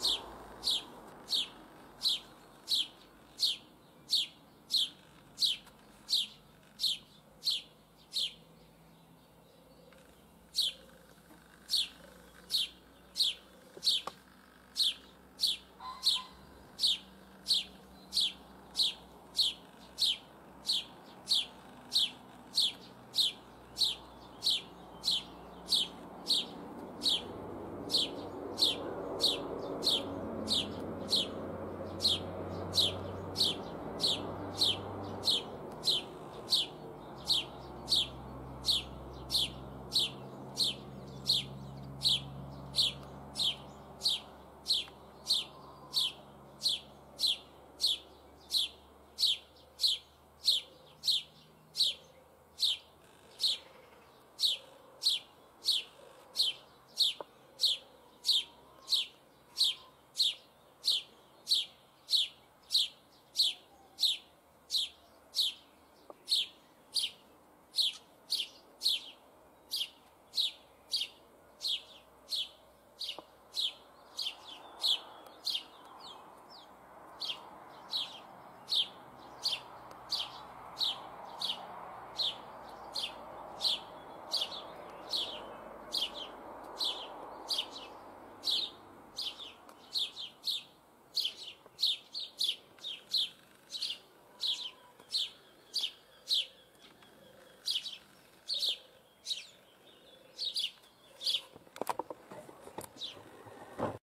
you